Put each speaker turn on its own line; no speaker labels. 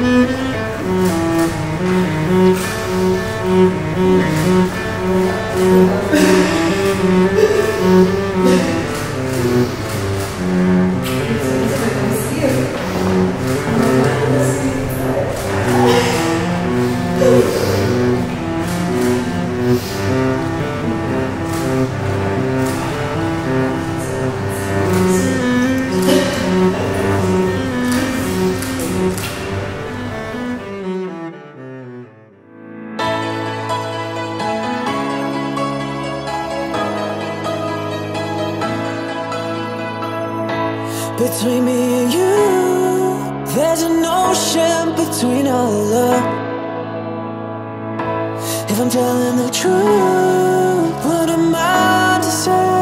Mm-hmm. between me and you There's an ocean between our love If I'm telling the truth What am I to say?